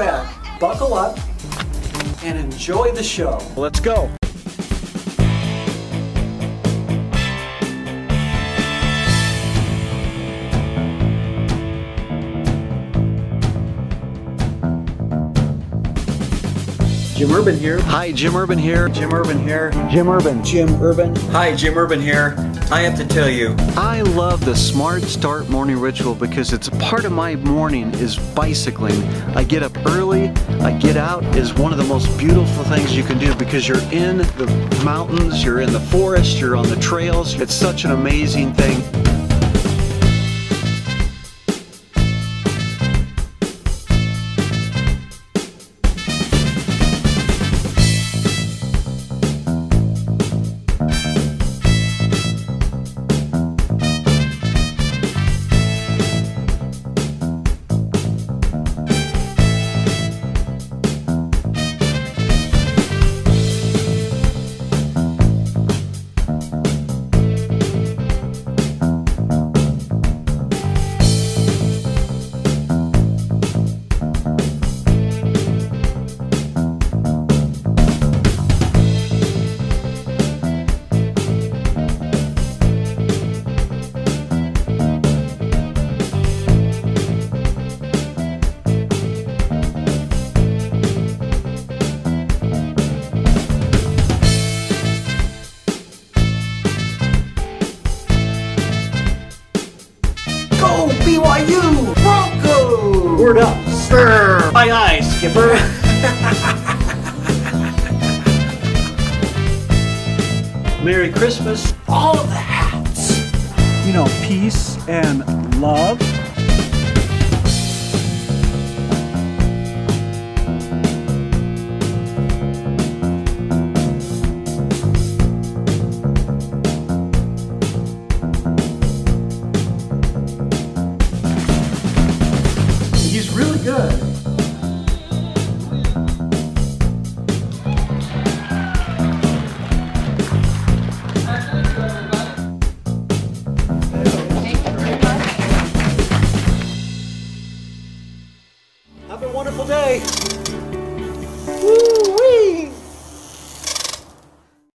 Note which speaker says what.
Speaker 1: back, buckle up, and enjoy the show.
Speaker 2: Let's go.
Speaker 1: Jim Urban here.
Speaker 2: Hi, Jim Urban here.
Speaker 1: Jim Urban here.
Speaker 2: Jim Urban.
Speaker 1: Jim Urban.
Speaker 3: Hi, Jim Urban here. I have to tell you,
Speaker 2: I love the Smart Start morning ritual because it's a part of my morning is bicycling. I get up early, I get out is one of the most beautiful things you can do because you're in the mountains, you're in the forest, you're on the trails. It's such an amazing thing. Up.
Speaker 1: Sir! Aye aye, Skipper.
Speaker 2: Merry Christmas.
Speaker 1: All of the hats.
Speaker 4: you know, peace and love good. Have a wonderful day. Woo!